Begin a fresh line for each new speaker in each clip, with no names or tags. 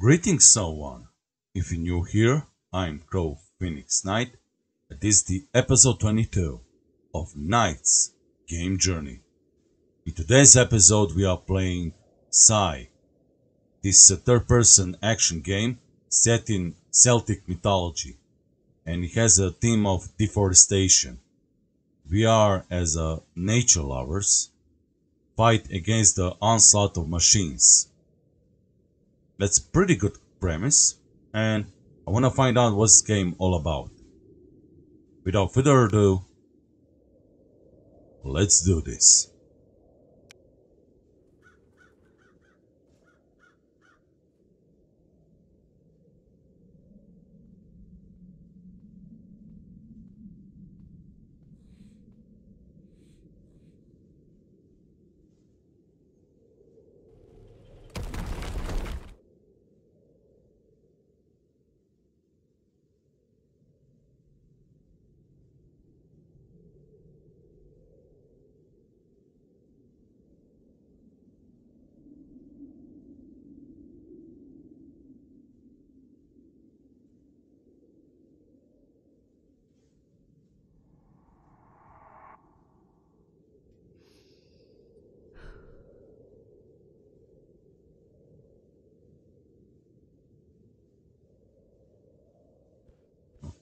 Greetings, someone. If you're new here, I'm Crow Phoenix Knight, this is the episode 22 of Knight's Game Journey. In today's episode, we are playing SAI. This is a third person action game set in Celtic mythology, and it has a theme of deforestation. We are, as a nature lovers, fight against the onslaught of machines. That's pretty good premise, and I want to find out what's this game all about. Without further ado, let's do this.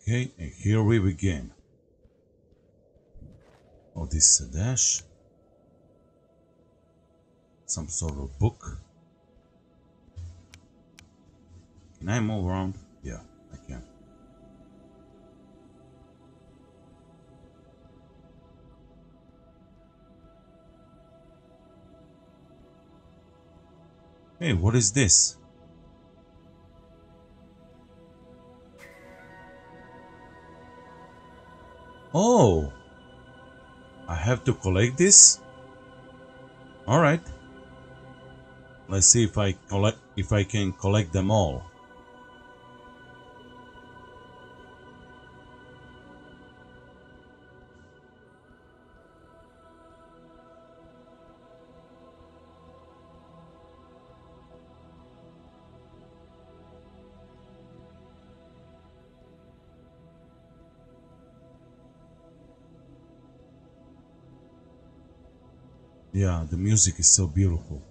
Okay, and here we begin. Oh, this is a dash. Some sort of book. Can I move around? Yeah, I can. Hey, what is this? Oh, I have to collect this? Alright. Let's see if I collect if I can collect them all. Yeah, the music is so beautiful.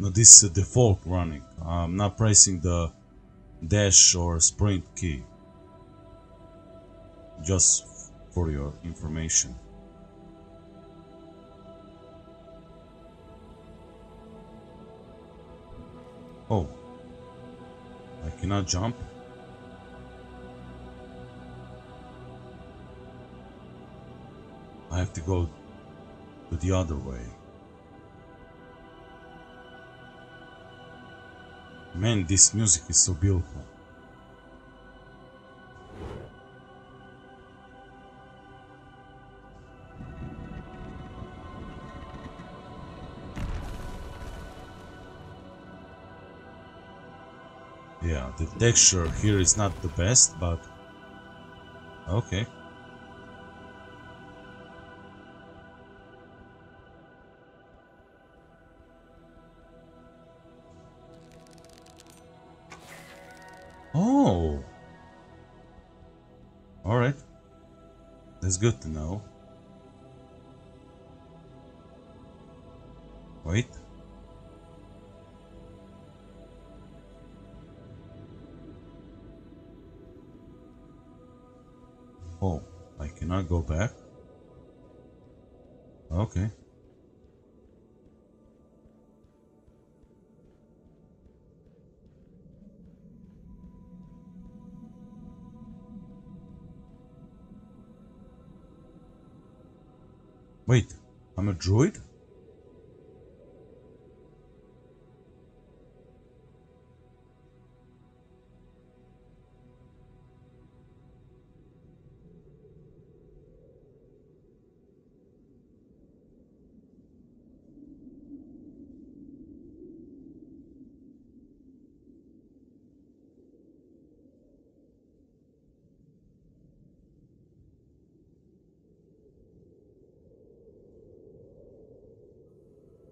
No, this is a default running. I'm not pressing the dash or sprint key. Just for your information. Oh, I cannot jump. I have to go to the other way. Man, this music is so beautiful. Yeah, the texture here is not the best, but okay. Oh! Alright. That's good to know. Wait. Oh, I cannot go back? Okay. Wait, I'm a druid?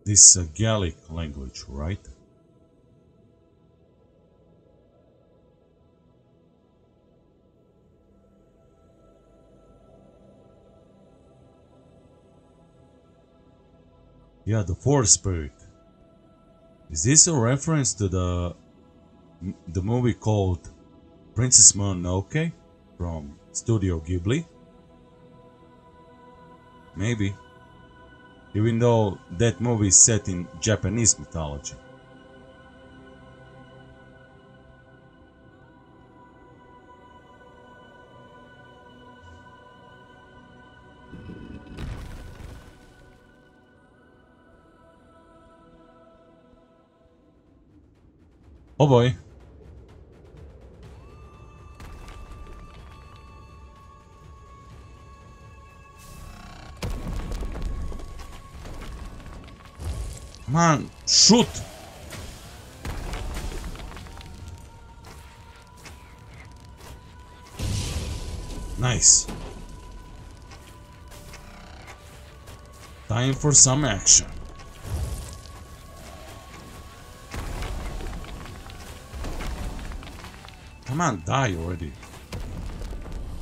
This uh, Gallic language, right? Yeah, the Forest Spirit. Is this a reference to the the movie called Princess Mononoke from Studio Ghibli? Maybe. Even though that movie is set in Japanese mythology. Oh boy. On, shoot! Nice. Time for some action. Come on, die already.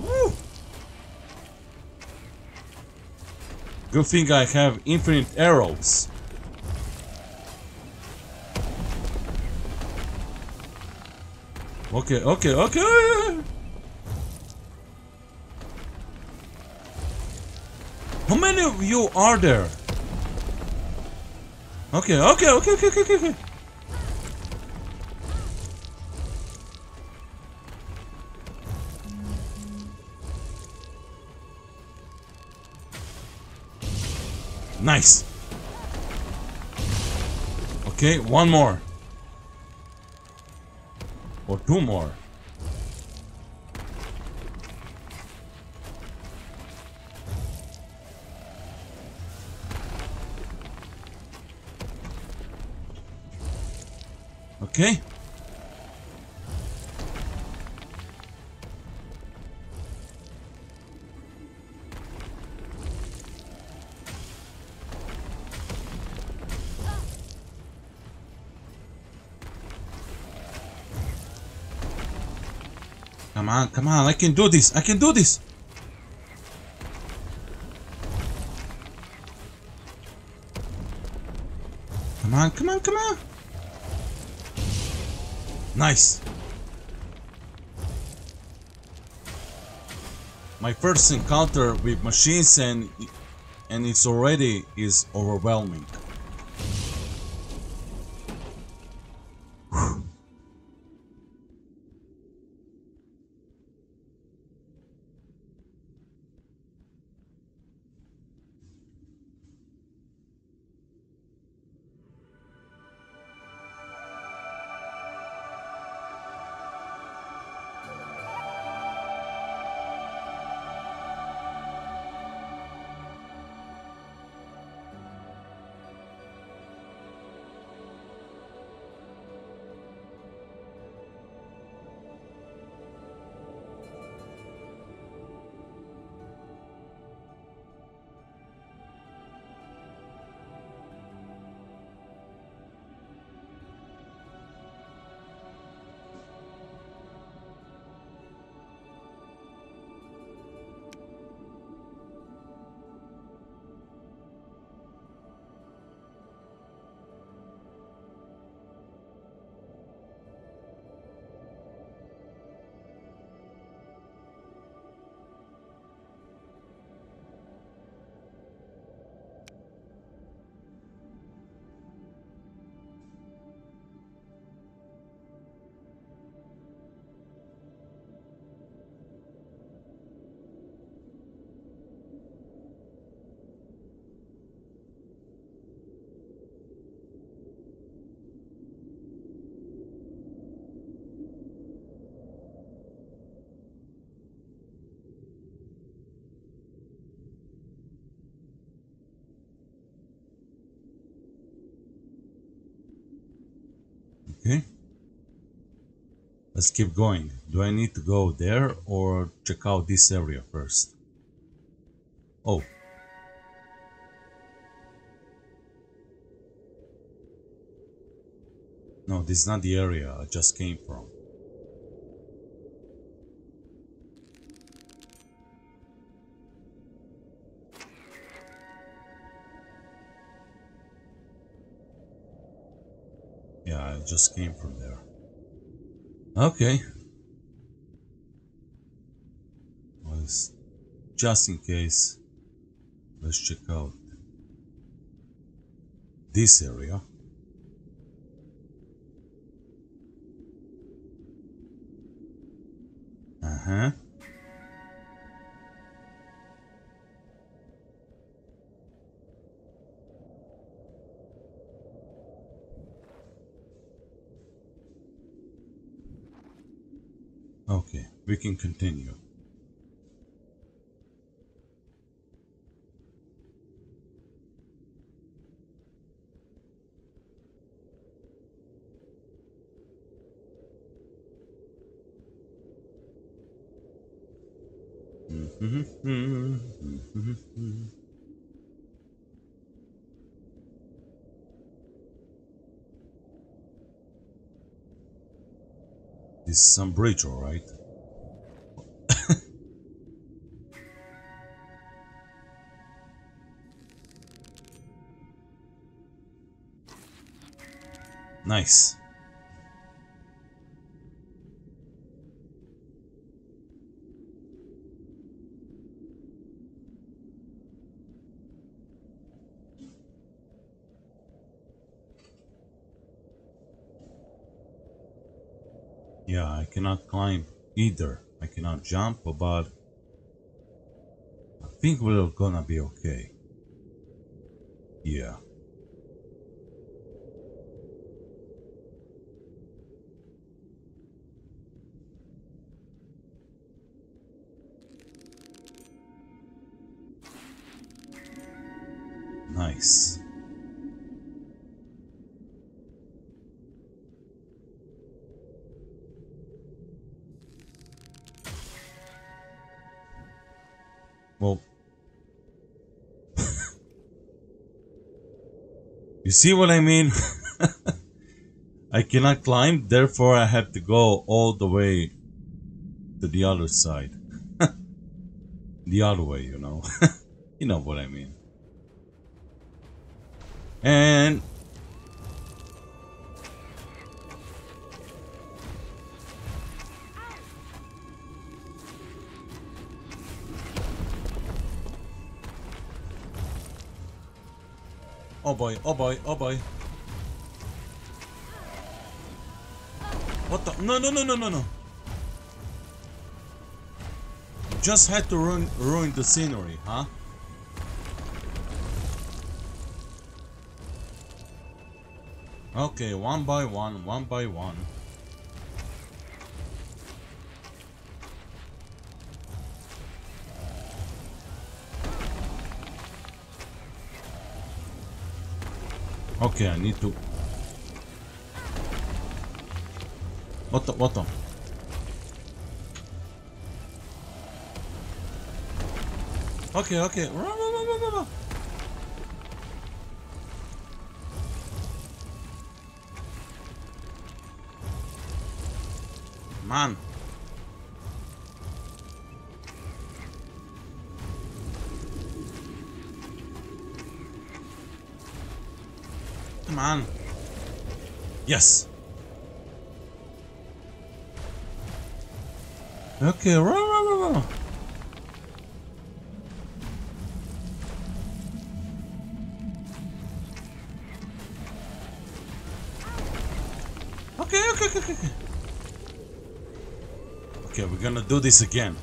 Woo! Good thing I have infinite arrows. Okay, okay, okay. How many of you are there? Okay, okay, okay, okay, okay, okay. Nice. Okay, one more. Two more. Okay. Come on, come on, I can do this, I can do this! Come on, come on, come on! Nice! My first encounter with machines and and it's already is overwhelming. Okay. Let's keep going. Do I need to go there or check out this area first? Oh. No, this is not the area I just came from. Just came from there. Okay. Was just in case, let's check out this area. Uh we can continue. This is some bridge, alright? Nice. Yeah, I cannot climb either. I cannot jump, but I think we're gonna be okay. Yeah. Well, you see what I mean? I cannot climb, therefore I have to go all the way to the other side. the other way, you know. you know what I mean. And Oh boy, oh boy, oh boy. What the? No, no, no, no, no, no. Just had to ruin, ruin the scenery, huh? Okay, one by one, one by one. Okay, I need to... What the, what the? Okay, okay. Run, run, run, run, run, run. Man. Come on. Yes. Okay, run, run, run, run. Gonna do this again.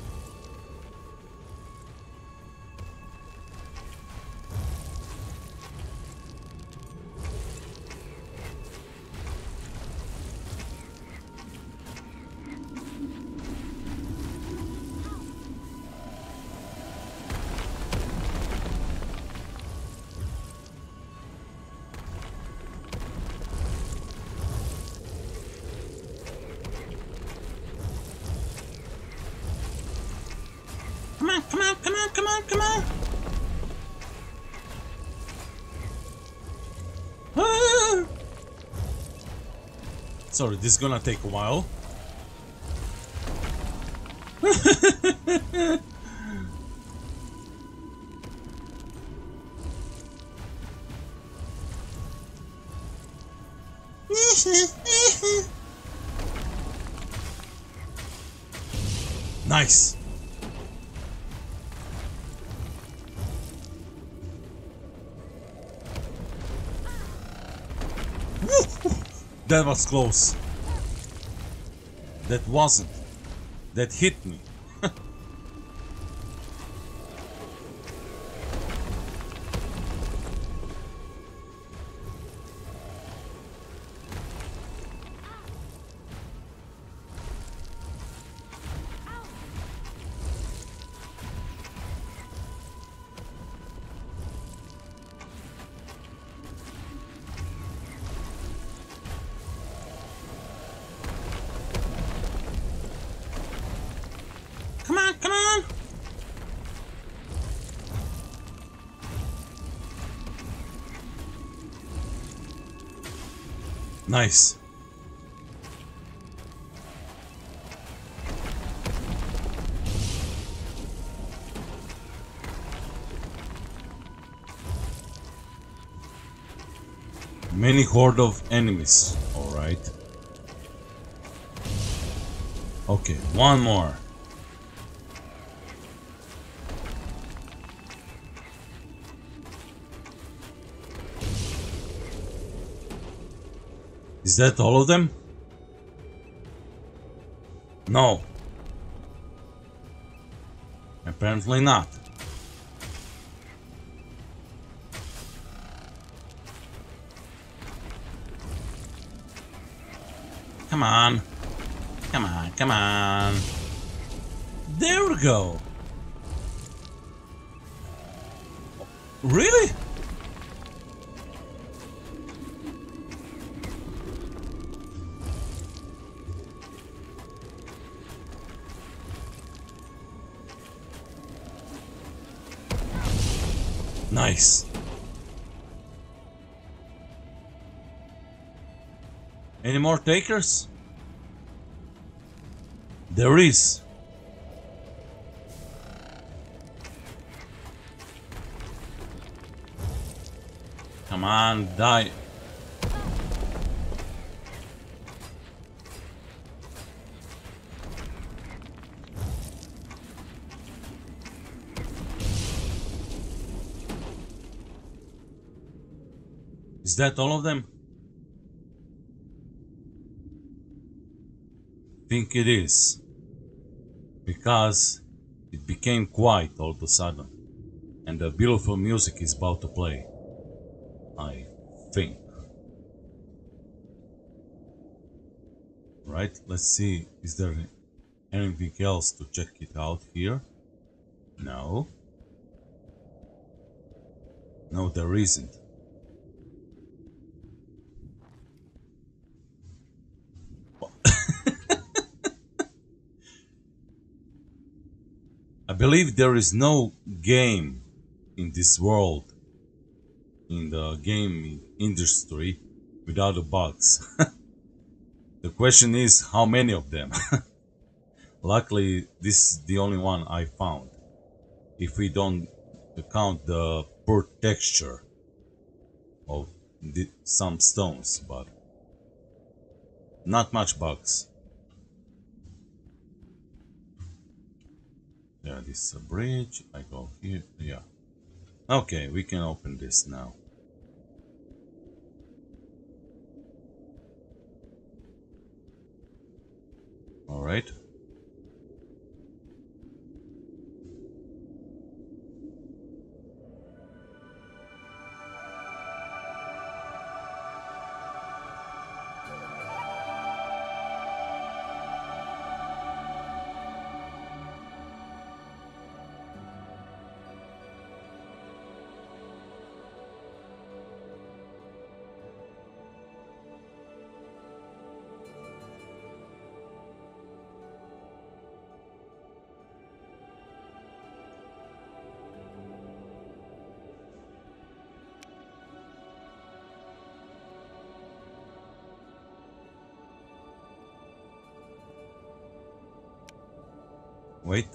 On, come on, come on! Ah! Sorry, this is gonna take a while. That was close. That wasn't. That hit me. Nice. Many horde of enemies. Alright. Okay, one more. Is that all of them? No. Apparently not. Come on. Come on, come on. There we go. Really? Nice. Any more takers? There is. Come on, die. That all of them? Think it is. Because it became quiet all of a sudden. And the beautiful music is about to play. I think. Right, let's see. Is there anything else to check it out here? No. No, there isn't. I believe there is no game in this world, in the game industry, without the bugs. the question is how many of them. Luckily, this is the only one I found. If we don't count the poor texture of the, some stones, but not much bugs. Yeah, this is a bridge. I go here. Yeah. Okay, we can open this now. All right. Wait.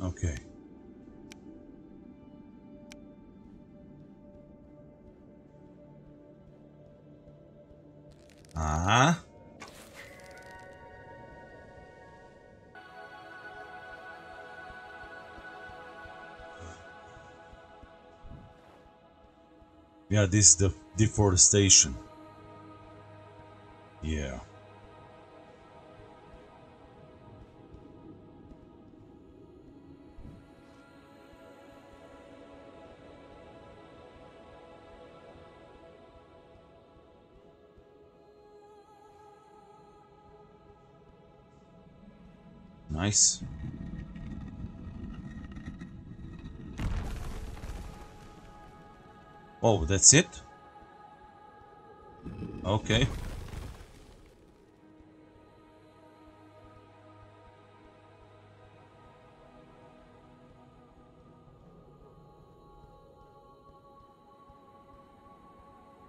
Okay. Ah. Yeah, this is the deforestation. Yeah. Nice. Oh, that's it? Okay.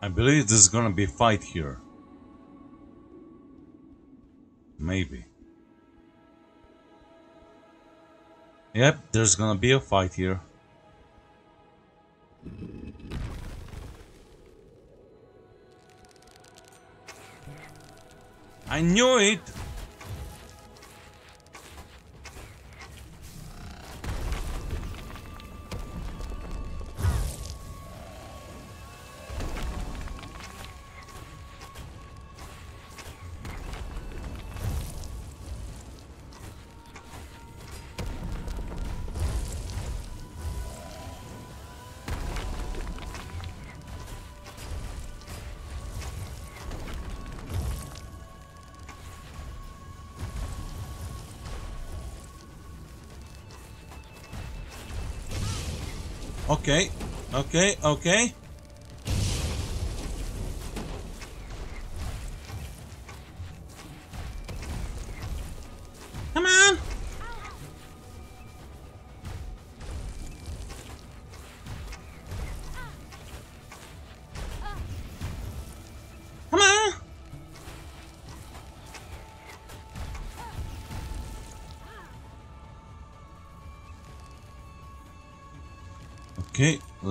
I believe there's gonna be a fight here. Maybe. Yep, there's gonna be a fight here. I knew it! Okay, okay, okay.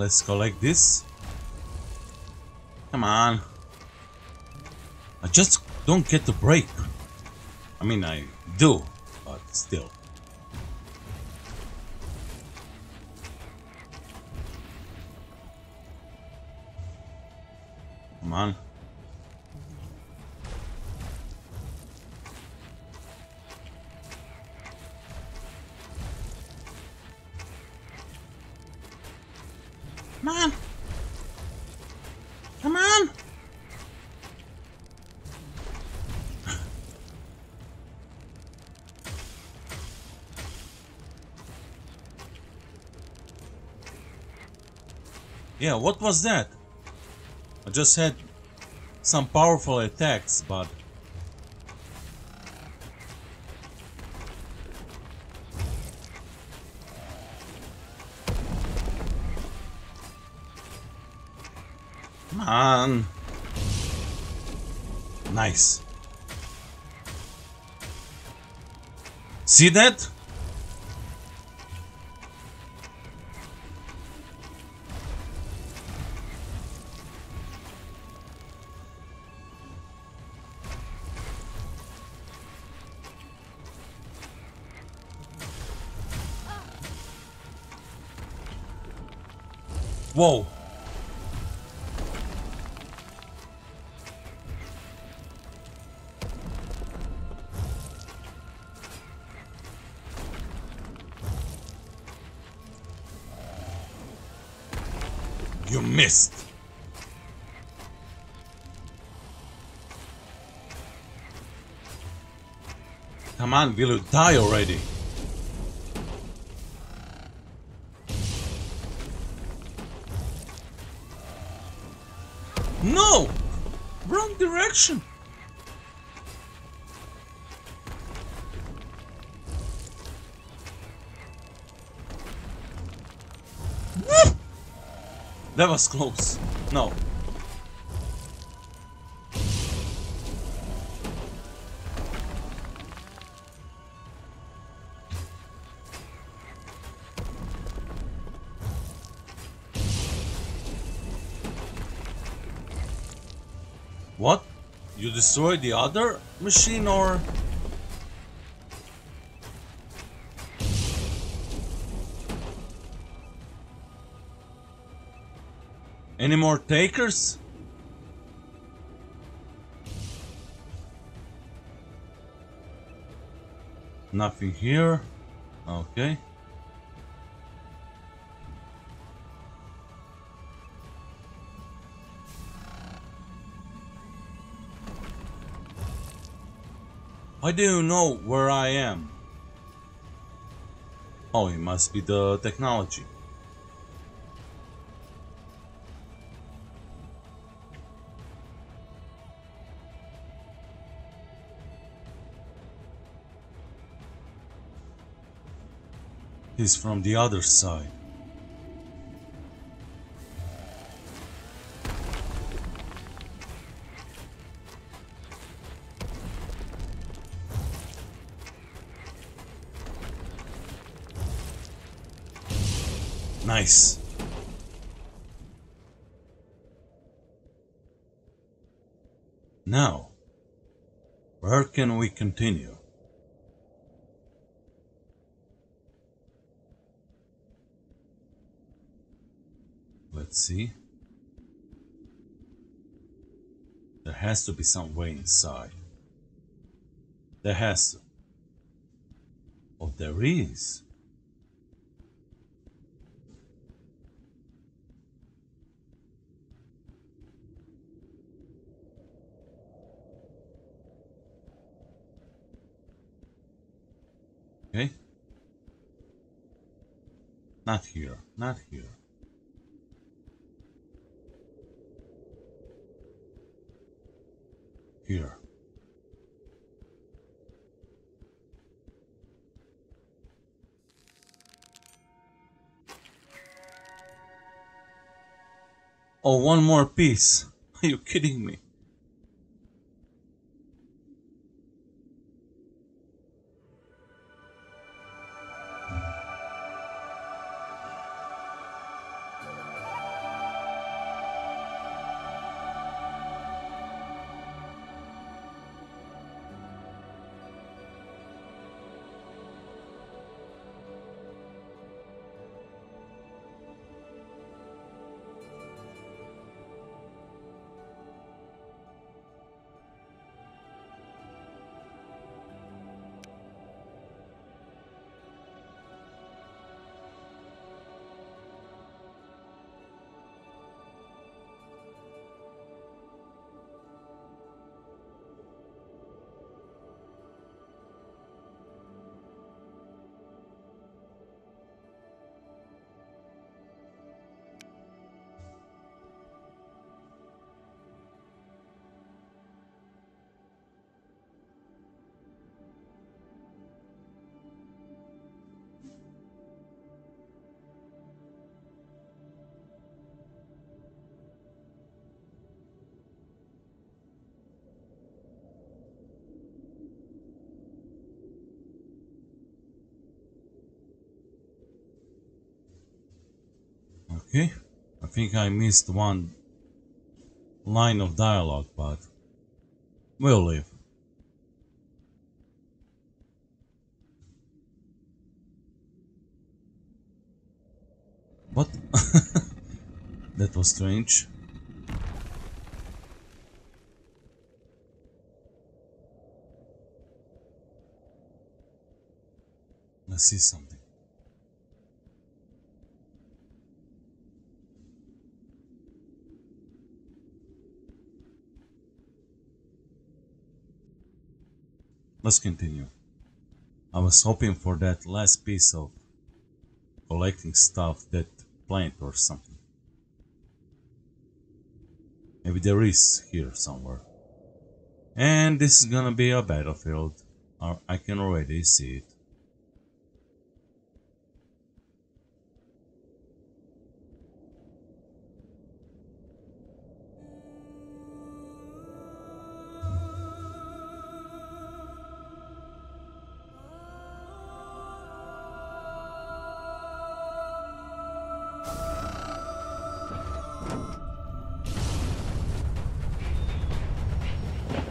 Let's collect this. Come on. I just don't get the break. I mean, I do, but still. Yeah, what was that? I just had some powerful attacks, but on. Nice. See that? Whoa. You missed. Come on, will you die already? action. That was close. No, You destroyed the other machine or... Any more takers? Nothing here. Okay. Do you know where I am? Oh, it must be the technology. He's from the other side. Nice. Now, where can we continue? Let's see. There has to be some way inside. There has to. Oh, there is. Okay. Not here, not here. Here. Oh, one more piece. Are you kidding me? Okay, I think I missed one line of dialogue, but we'll live. What? that was strange. Let's see something. Let's continue. I was hoping for that last piece of collecting stuff, that plant or something. Maybe there is here somewhere. And this is gonna be a battlefield. Uh, I can already see it.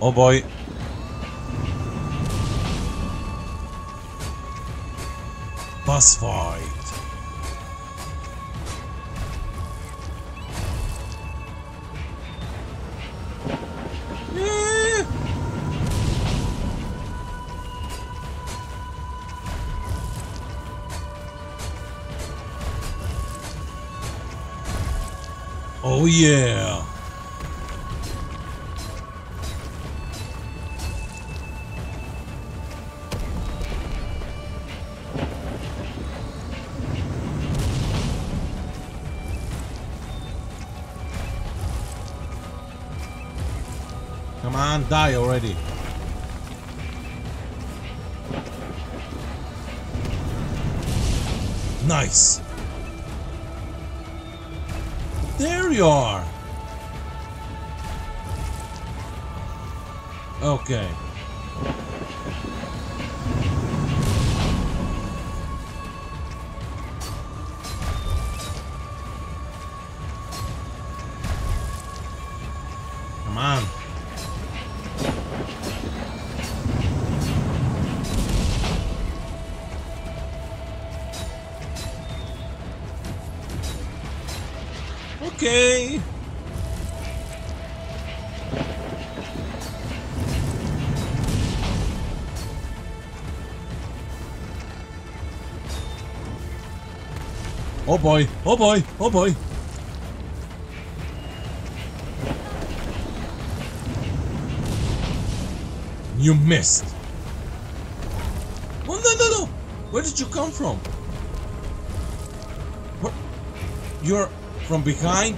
Oh boy. Boss fight. Oh yeah. On, die already. Nice. There you are. Okay. Oh boy, oh boy. You missed. Oh, no, no, no. Where did you come from? What? You're from behind?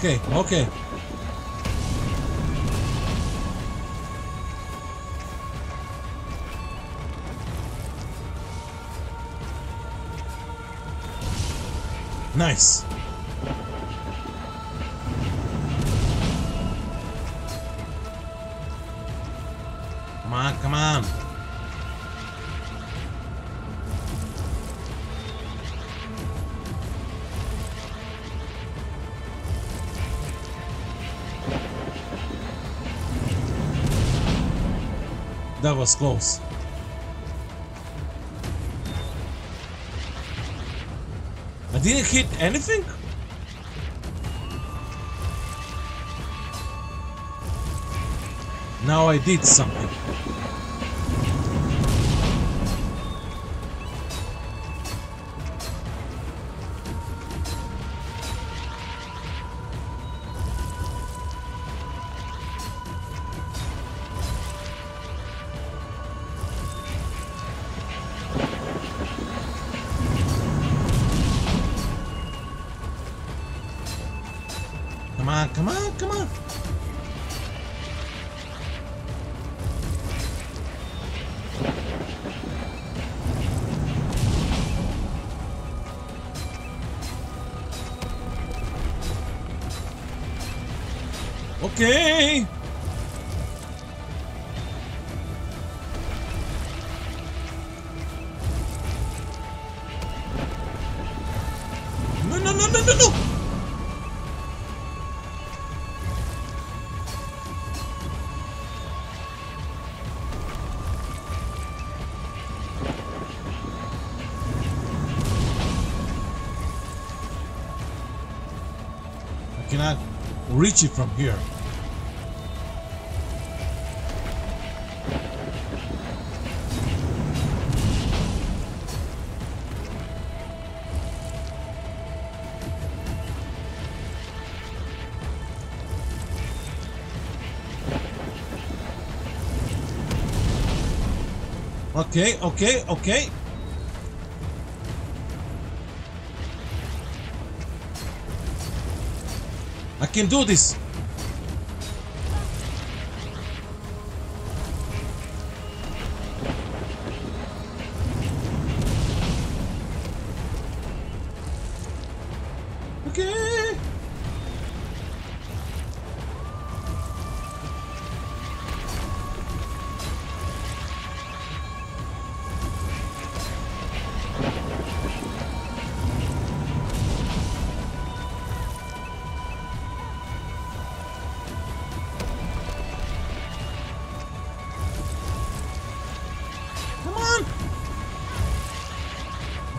Okay, okay. Nice. That was close. I didn't hit anything? Now I did something. Cannot reach it from here. Okay, okay, okay. I can do this.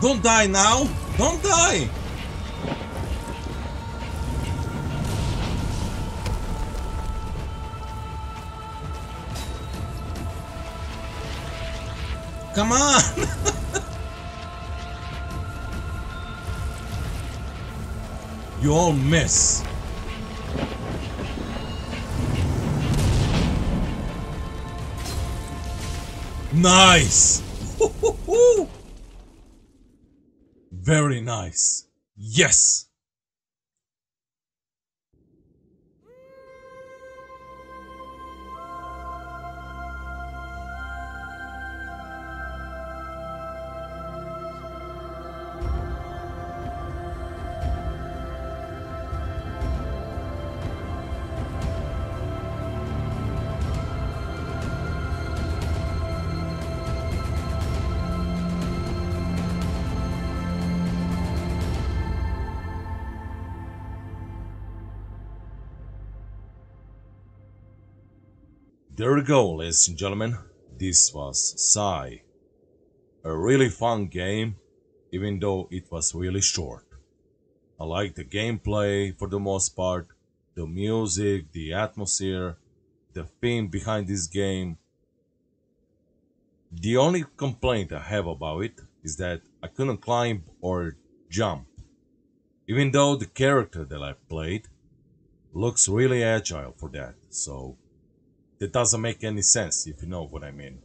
Don't die now! Don't die! Come on! you all miss. Nice! Very nice. Yes! There we go, ladies and gentlemen. This was SAI. A really fun game, even though it was really short. I like the gameplay for the most part, the music, the atmosphere, the theme behind this game. The only complaint I have about it is that I couldn't climb or jump. Even though the character that I played looks really agile for that, so that doesn't make any sense if you know what I mean.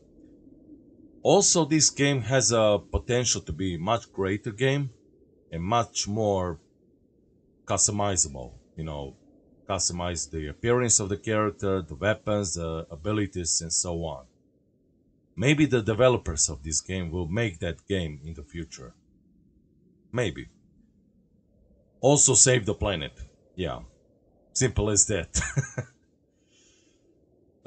Also, this game has a potential to be a much greater game and much more customizable. You know, customize the appearance of the character, the weapons, the abilities, and so on. Maybe the developers of this game will make that game in the future. Maybe. Also save the planet. Yeah. Simple as that.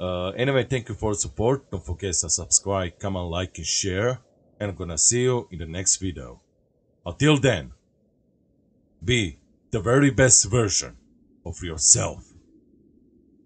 Uh, anyway, thank you for the support. Don't forget to subscribe, comment, like, and share. And I'm gonna see you in the next video. Until then, be the very best version of yourself.